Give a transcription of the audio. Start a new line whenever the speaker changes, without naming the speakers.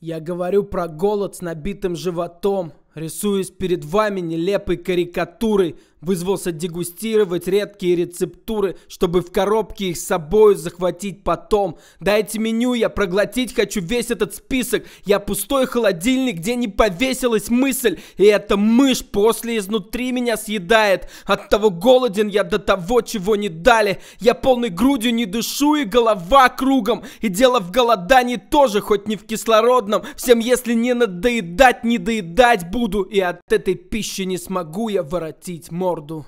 Я говорю про голод с набитым животом, рисуясь перед вами нелепой карикатурой, Вызвался дегустировать редкие рецептуры, чтобы в коробке их с собой захватить потом. Дайте меню, я проглотить хочу весь этот список. Я пустой холодильник, где не повесилась мысль. И эта мышь после изнутри меня съедает. От того голоден я до того, чего не дали. Я полной грудью не дышу и голова кругом. И дело в голодании тоже, хоть не в кислородном. Всем если не надоедать, не доедать буду. И от этой пищи не смогу я воротить морду